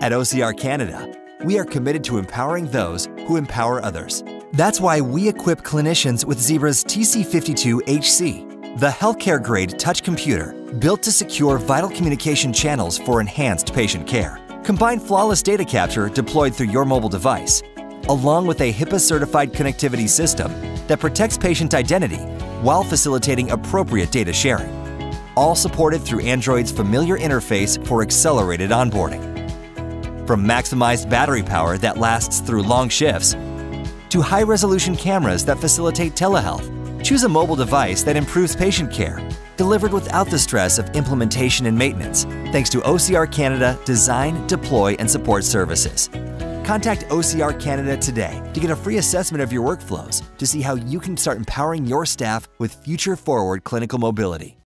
At OCR Canada, we are committed to empowering those who empower others. That's why we equip clinicians with Zebra's TC52HC, the healthcare grade touch computer built to secure vital communication channels for enhanced patient care. Combine flawless data capture deployed through your mobile device, along with a HIPAA certified connectivity system that protects patient identity while facilitating appropriate data sharing. All supported through Android's familiar interface for accelerated onboarding. From maximized battery power that lasts through long shifts, to high resolution cameras that facilitate telehealth, choose a mobile device that improves patient care, delivered without the stress of implementation and maintenance, thanks to OCR Canada Design, Deploy, and Support Services. Contact OCR Canada today to get a free assessment of your workflows to see how you can start empowering your staff with future forward clinical mobility.